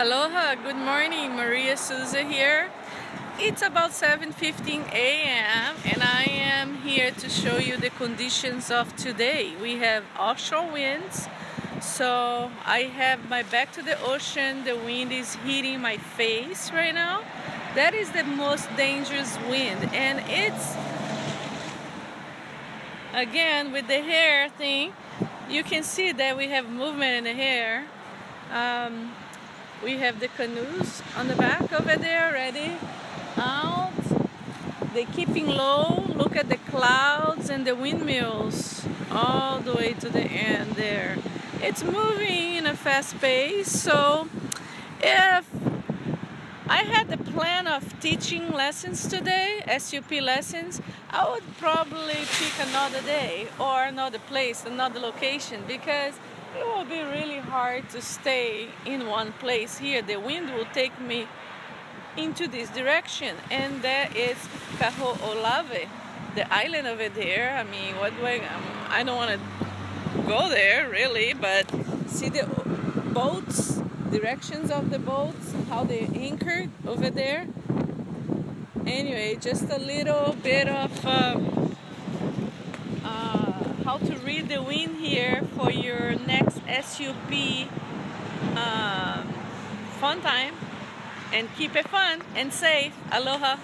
Aloha, good morning, Maria Souza here. It's about 7.15 a.m. and I am here to show you the conditions of today. We have offshore winds, so I have my back to the ocean. The wind is hitting my face right now. That is the most dangerous wind and it's, again, with the hair thing, you can see that we have movement in the hair. Um, we have the canoes on the back over there ready out. They keeping low. Look at the clouds and the windmills all the way to the end there. It's moving in a fast pace. So if I had the plan of teaching lessons today, SUP lessons, I would probably pick another day or another place, another location because it will be really hard to stay in one place here. The wind will take me into this direction, and that is Kaho'olawe, the island over there. I mean, what do I? Um, I don't want to go there really, but see the boats, directions of the boats, how they anchored over there. Anyway, just a little bit of. Uh, how to read the wind here for your next SUP um, fun time and keep it fun and safe. Aloha.